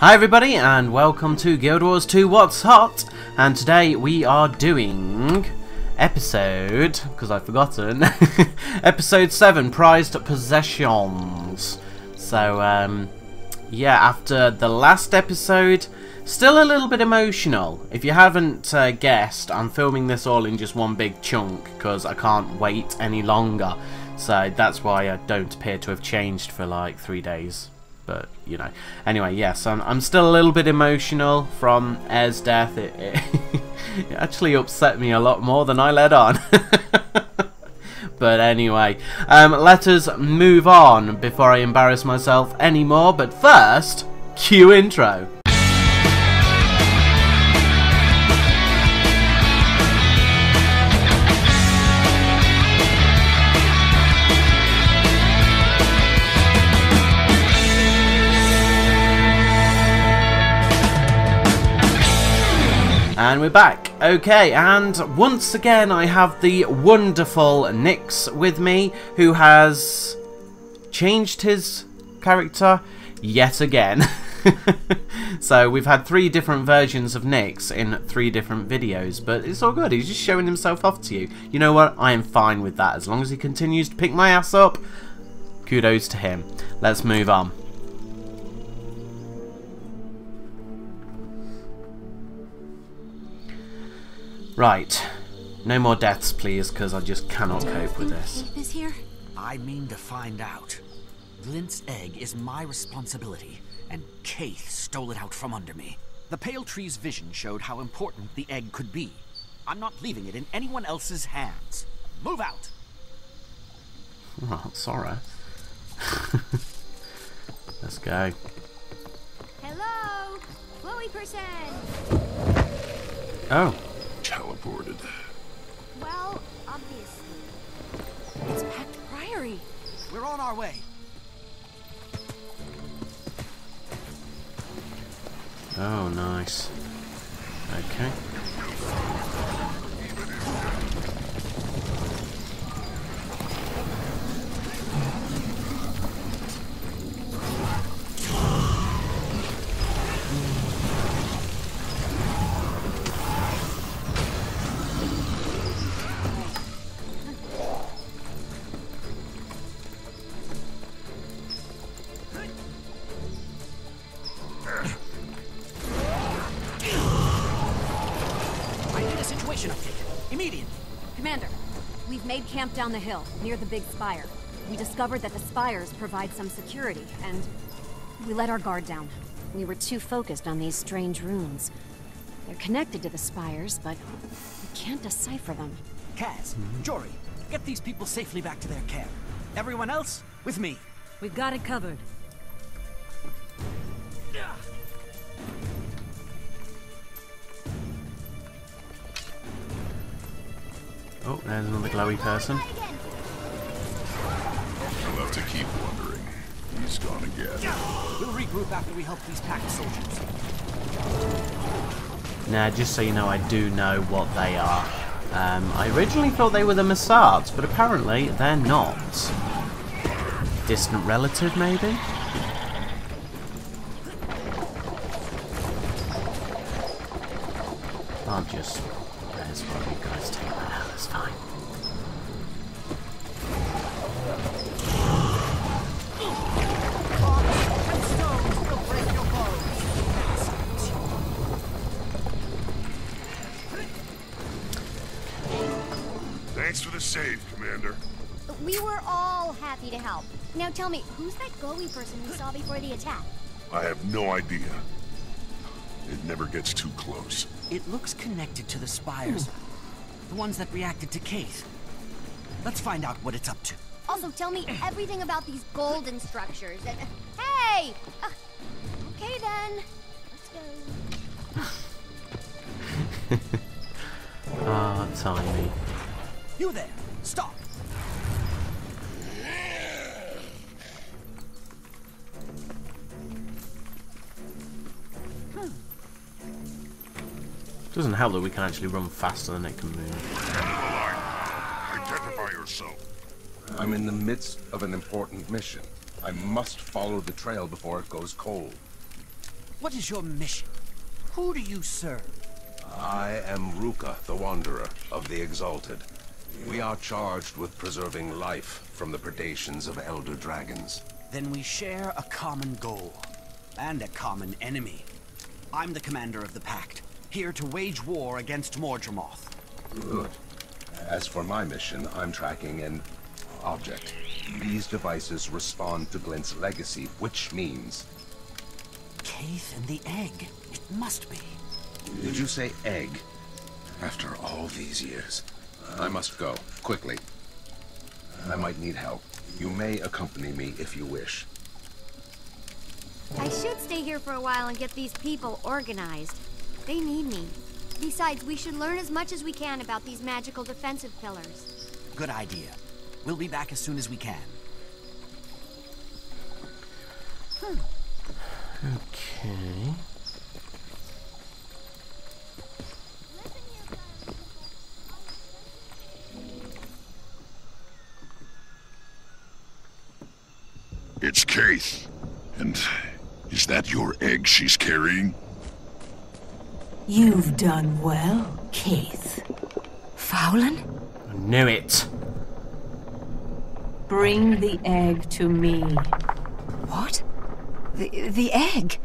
Hi everybody and welcome to Guild Wars 2 What's Hot and today we are doing episode, because I've forgotten, episode 7, Prized Possessions. So um, yeah, after the last episode, still a little bit emotional. If you haven't uh, guessed, I'm filming this all in just one big chunk because I can't wait any longer. So that's why I don't appear to have changed for like three days but you know. Anyway, yes, I'm, I'm still a little bit emotional from Eir's death. It, it, it actually upset me a lot more than I let on. but anyway, um, let us move on before I embarrass myself anymore. But first, cue intro. And we're back. Okay, and once again I have the wonderful Nyx with me, who has changed his character yet again. so we've had three different versions of Nyx in three different videos, but it's all good. He's just showing himself off to you. You know what? I am fine with that. As long as he continues to pick my ass up, kudos to him. Let's move on. Right. No more deaths, please, because I just cannot cope with this. Is here? I mean to find out. Glint's egg is my responsibility, and Caithe stole it out from under me. The Pale Tree's vision showed how important the egg could be. I'm not leaving it in anyone else's hands. Move out! Oh, sorry. Let's go. Hello? Chloe person! Oh. Teleported. Well, obviously. It's Pact Priory. We're on our way. Oh, nice. Okay. Camp down the hill, near the big spire. We discovered that the spires provide some security, and we let our guard down. We were too focused on these strange runes. They're connected to the spires, but we can't decipher them. Kas, mm-hmm. Jory, get these people safely back to their camp. Everyone else, with me. We've got it covered. Oh, there's another glowy person. You'll have to keep wondering. He's gone again. We'll regroup after we help these Pact soldiers. Now, just so you know, I do know what they are. Um, I originally thought they were the Mursaat, but apparently they're not. Distant relative, maybe? I'll just... Thanks for the save, Commander. We were all happy to help. Now tell me, who's that glowy person we saw before the attack? I have no idea. It never gets too close. It looks connected to the spires. The ones that reacted to Caithe. Let's find out what it's up to. Also, tell me everything about these golden structures. And hey, uh, okay then, let's go. Ah, tiny. You there! Stop! Doesn't help that we can actually run faster than it can move. End of the line. Identify yourself. I'm in the midst of an important mission. I must follow the trail before it goes cold. What is your mission? Who do you serve? I am Ruka, the Wanderer of the Exalted. We are charged with preserving life from the predations of Elder Dragons. Then we share a common goal. And a common enemy. I'm the commander of the Pact, here to wage war against Mordremoth. Good. As for my mission, I'm tracking an object. These devices respond to Glint's legacy, which means... Caithe and the egg. It must be. Did you say egg? After all these years. I must go, quickly. I might need help. You may accompany me if you wish. I should stay here for a while and get these people organized. They need me. Besides, we should learn as much as we can about these magical defensive pillars. Good idea. We'll be back as soon as we can. Hmm. Okay. It's Caithe. And is that your egg she's carrying? You've done well, Caithe. Faolain? I knew it. Bring the egg to me. What? The, the egg?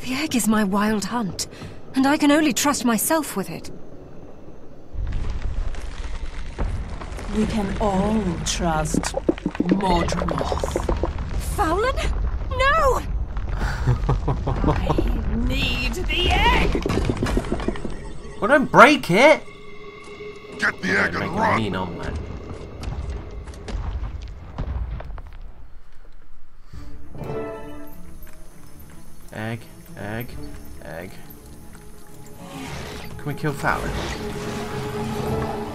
The egg is my wild hunt, and I can only trust myself with it. We can all trust Mordremoth. Faolain? No! I need the egg! Well, don't break it. Get the egg Make and a run! mean omelette. Egg, egg, egg. Can we kill Faolain?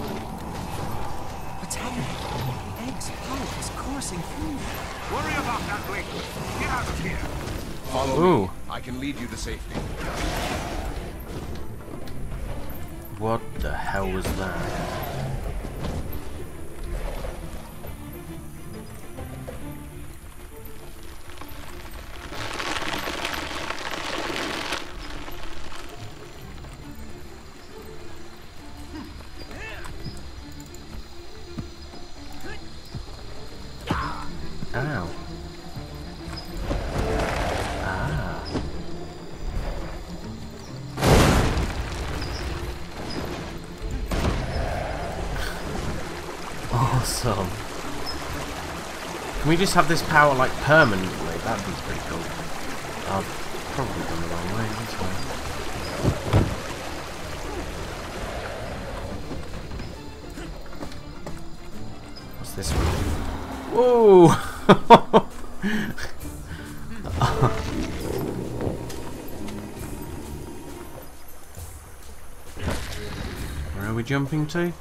The egg's power is coursing through. Worry about that later. Get out of here. Follow Ooh. me. I can lead you to safety. What the hell was that? We just have this power like permanently? That'd be pretty cool. I've probably gone the wrong way this way. What's this one? Whoa! Where are we jumping to?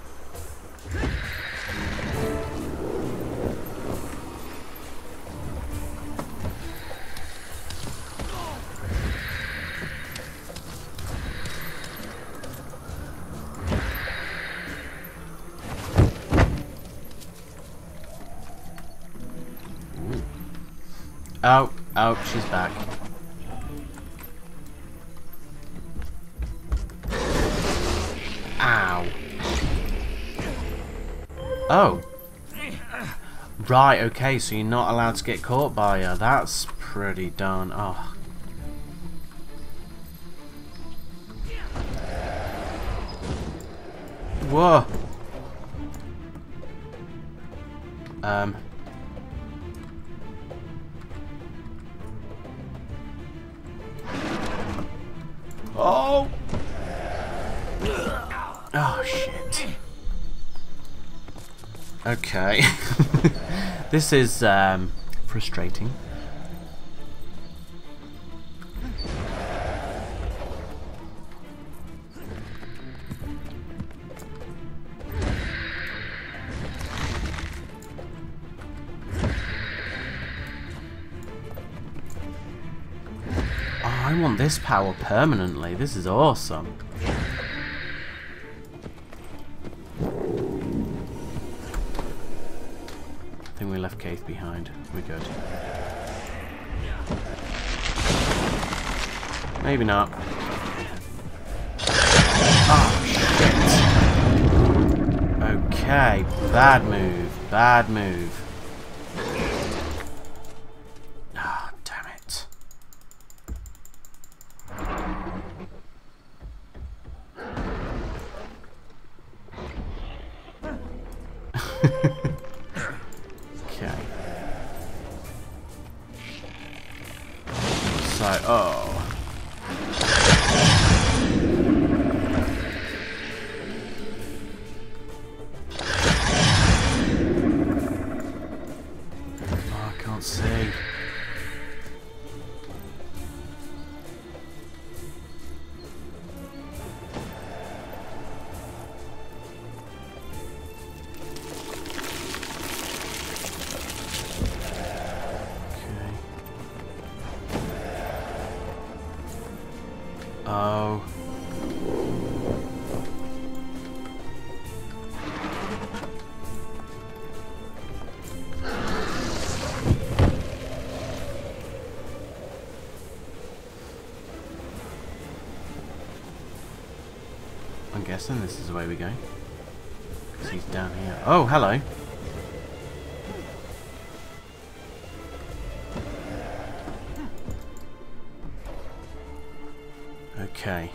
Oh, oh, she's back. Ow. Oh. Right, okay, so you're not allowed to get caught by her. That's pretty darn... Oh. Whoa. Um... Okay. this is um, frustrating. Oh, I want this power permanently. This is awesome. Maybe not. Oh, shit. Okay, bad move. Bad move. Oh. I'm guessing this is the way we go. Because he's down here. Oh, hello. Okay.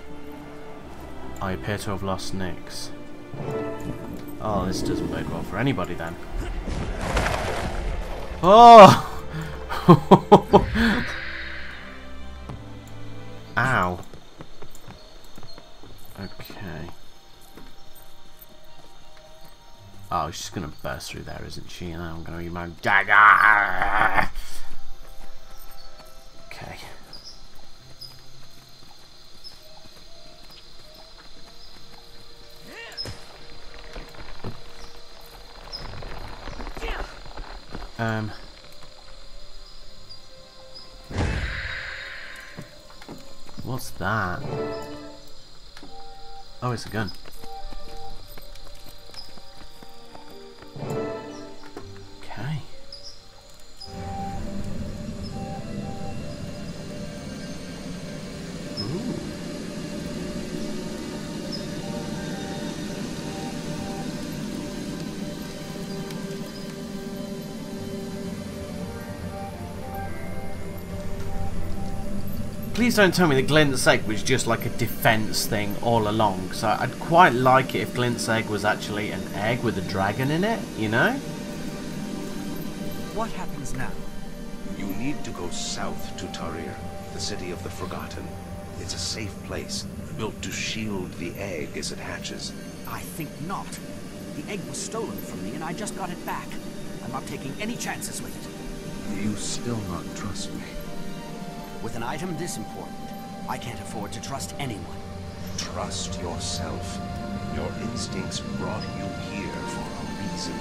I appear to have lost Nyx. Oh, this doesn't bode well for anybody then. Oh! Ow. Okay. Oh, she's gonna burst through there, isn't she? And I'm gonna use my dagger. Um. What's that? Oh, it's a gun. Please don't tell me that Glint's egg was just like a defense thing all along. So I'd quite like it if Glint's egg was actually an egg with a dragon in it, you know? What happens now? You need to go south to Tarir, the city of the Forgotten. It's a safe place, built to shield the egg as it hatches. I think not. The egg was stolen from me and I just got it back. I'm not taking any chances with it. You still not trust me? With an item this important, I can't afford to trust anyone. Trust yourself. Your instincts brought you here for a reason.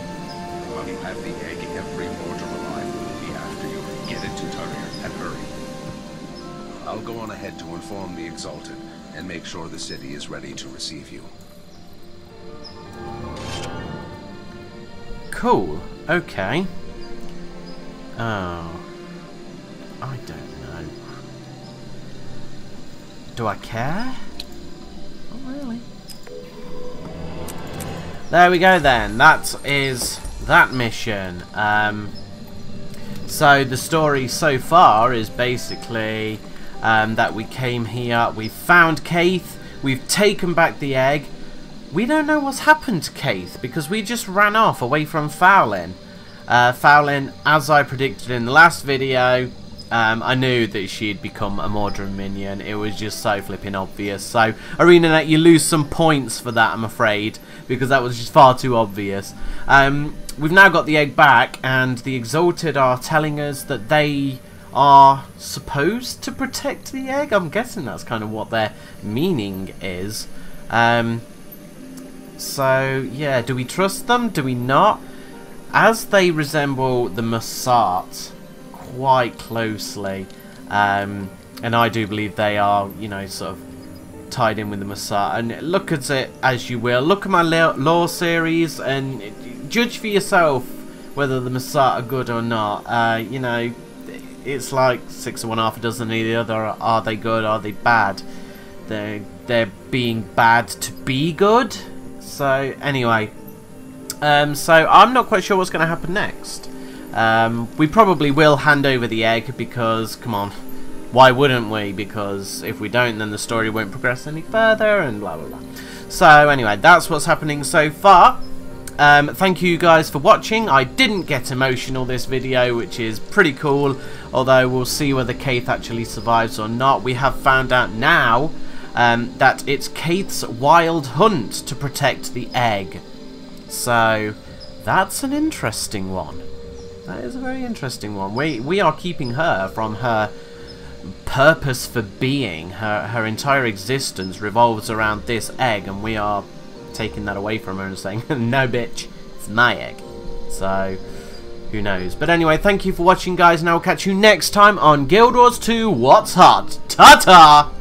While you have the egg, every mortal alive will be after you. Get it to Tarir, and hurry. I'll go on ahead to inform the Exalted, and make sure the city is ready to receive you. Cool. Okay. Oh. I don't know. Do I care? Not really. There we go then. That is that mission. Um, so the story so far is basically um, that we came here, we found Caithe, we've taken back the egg. We don't know what's happened to Caithe because we just ran off away from Faolain. Uh, Faolain, as I predicted in the last video, um, I knew that she'd become a Mordrem minion. It was just so flipping obvious. So, ArenaNet, you lose some points for that, I'm afraid, because that was just far too obvious. Um, we've now got the egg back, and the Exalted are telling us that they are supposed to protect the egg. I'm guessing that's kind of what their meaning is. Um, so, yeah, do we trust them? Do we not? As they resemble the Mursaat quite closely, um, and I do believe they are, you know, sort of tied in with the Mursaat. And look at it as you will. Look at my lore series and judge for yourself whether the Mursaat are good or not. Uh, you know, it's like six of one, half a dozen of the other. Are they good? Are they bad? They're they're being bad to be good. So anyway, um, so I'm not quite sure what's going to happen next. Um, we probably will hand over the egg because, come on, why wouldn't we? Because if we don't, then the story won't progress any further, and blah blah blah. So anyway, that's what's happening so far. Um, thank you guys for watching. I didn't get emotional this video, which is pretty cool. Although we'll see whether Caithe actually survives or not. We have found out now um, that it's Caithe's wild hunt to protect the egg. So that's an interesting one. That is a very interesting one. We we are keeping her from her purpose for being. Her her entire existence revolves around this egg, and we are taking that away from her and saying, "No, bitch, it's my egg." So who knows? But anyway, thank you for watching, guys, and I will catch you next time on Guild Wars 2 What's Hot. Ta-ta!